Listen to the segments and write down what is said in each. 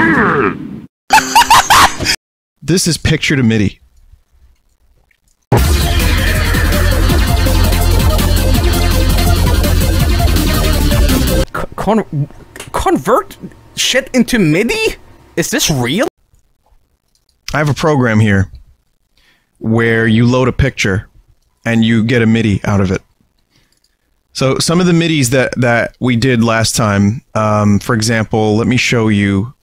This is picture to MIDI. Con- convert shit into MIDI? Is this real? I have a program here where you load a picture and you get a MIDI out of it. So some of the MIDIs that that we did last time, um, for example, let me show you.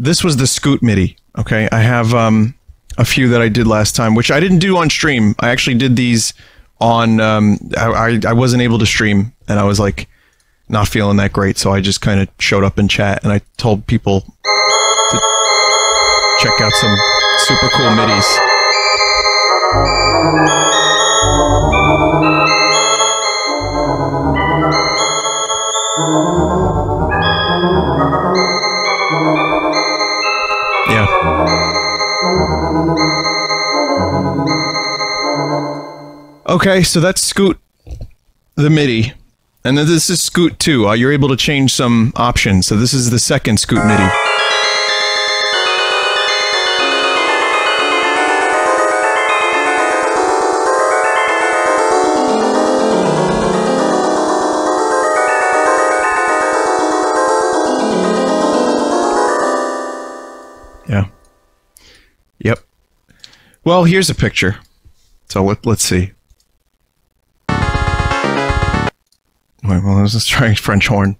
This was the Scoot MIDI. Okay, I have um, a few that I did last time, which I didn't do on stream. I actually did these on. Um, I, I wasn't able to stream, and I was like not feeling that great, so I just kind of showed up in chat and I told people to check out some super cool MIDIs. Okay, so that's Scoot the MIDI. And then this is Scoot 2. Uh, you're able to change some options. So this is the second Scoot MIDI. Yeah. Yep. Well, here's a picture. So let, let's see. Wait, well, let's just try French horn.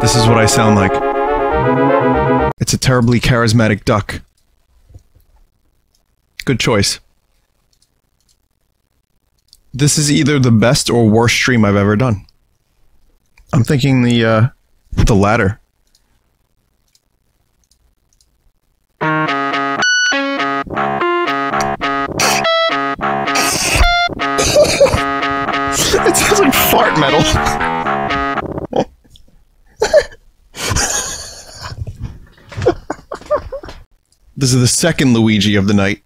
This is what I sound like. It's a terribly charismatic duck. Good choice. This is either the best or worst stream I've ever done. I'm thinking the uh the latter. it sounds like fart metal. this is the second Luigi of the night.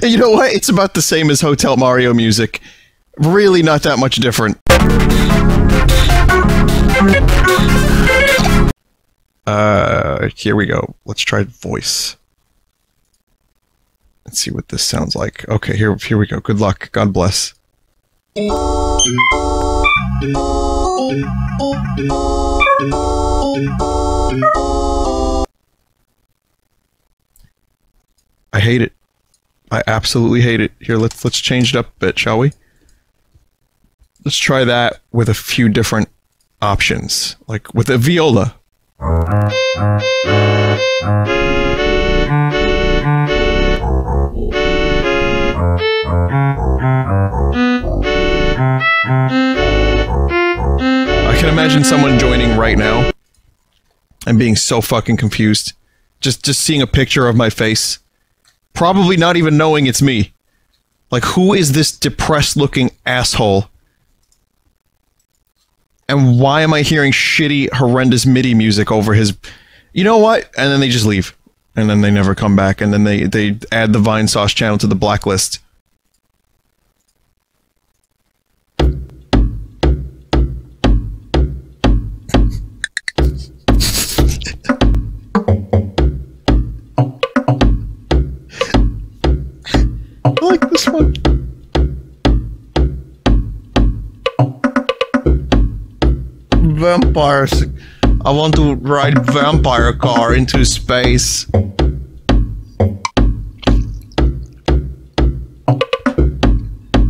you know what? It's about the same as Hotel Mario music. Really not that much different. Uh, here we go. Let's try voice. Let's see what this sounds like. Okay, here here we go. Good luck. God bless. I hate it. I absolutely hate it. Here, let's let's change it up a bit, shall we? Let's try that with a few different options, like with a viola. I can imagine someone joining right now and being so fucking confused. Just just seeing a picture of my face. Probably not even knowing it's me. Like who is this depressed looking asshole? And why am I hearing shitty, horrendous MIDI music over his You know what? And then they just leave. And then they never come back and then they they add the Vinesauce channel to the blacklist. I like this one. Vampires. I want to ride vampire car into space.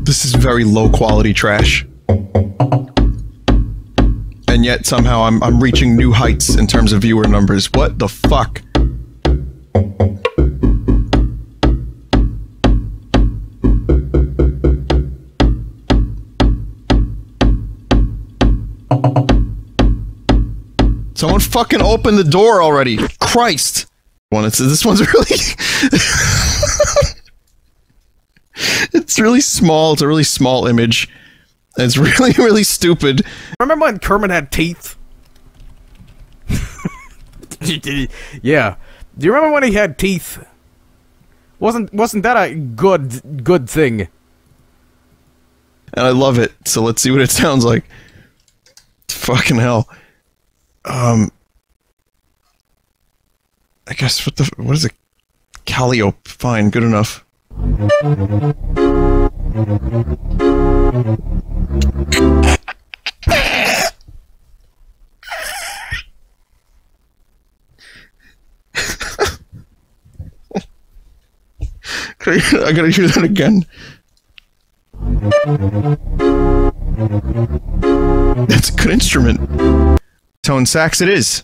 This is very low quality trash. And yet somehow I'm I'm reaching new heights in terms of viewer numbers. What the fuck? Fucking open the door already. Christ. One, it's, this one's really. it's really small. It's a really small image. It's really, really stupid. Remember when Kermit had teeth? yeah. Do you remember when he had teeth? Wasn't wasn't that a good good thing? And I love it. So let's see what it sounds like. Fucking hell. Um I guess what the what is it? Calliope. Fine, good enough. I gotta hear that again. That's a good instrument. Tone sax it is.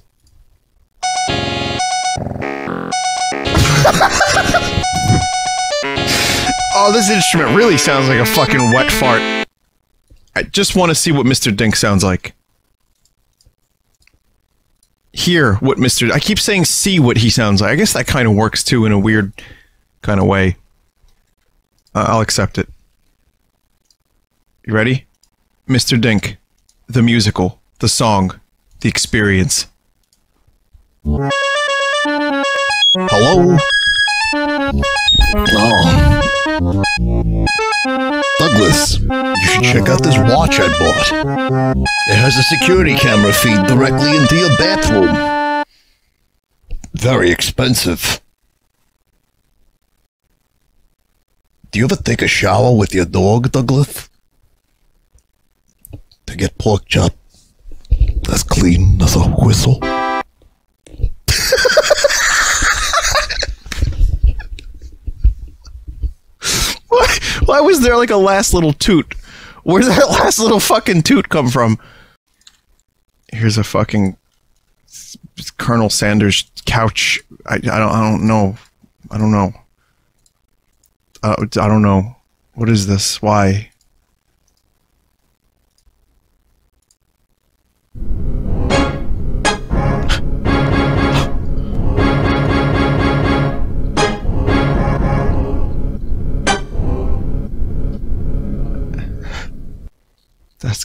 Oh, this instrument really sounds like a fucking wet fart. I just want to see what Mr. Dink sounds like. Hear what Mr. I keep saying see what he sounds like. I guess that kind of works too in a weird kind of way. Uh, I'll accept it. You ready? Mr. Dink, the musical, the song, the experience. Hello? Oh. Douglas, you should check out this watch I bought. It has a security camera feed directly into your bathroom. Very expensive. Do you ever take a shower with your dog, Douglas? To get pork chop That's clean as a whistle? Why, was there like a last little toot? Where did that last little fucking toot come from? Here's a fucking Colonel Sanders couch. I, I don't I don't know. I don't know. Uh, I don't know. What is this? Why?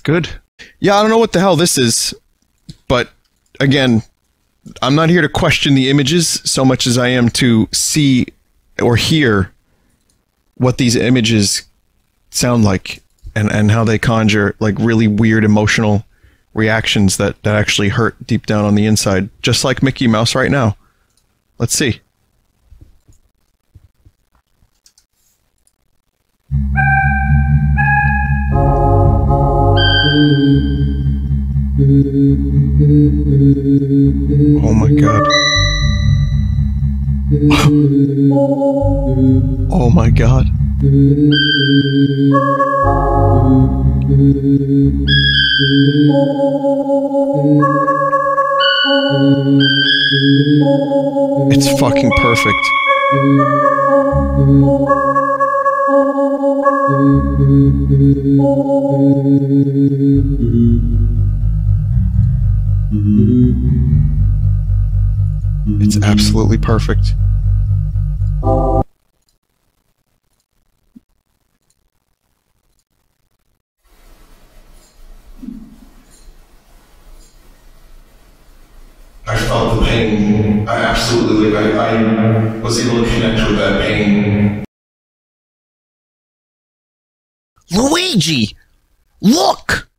Good. Yeah, I don't know what the hell this is, but again, I'm not here to question the images so much as I am to see or hear what these images sound like and, and how they conjure like really weird emotional reactions that, that actually hurt deep down on the inside, just like Mickey Mouse right now. Let's see. Oh my god. oh my god. It's fucking perfect. It's absolutely perfect. I felt the pain. I absolutely, I, I was able to connect with that pain. Luigi! Look!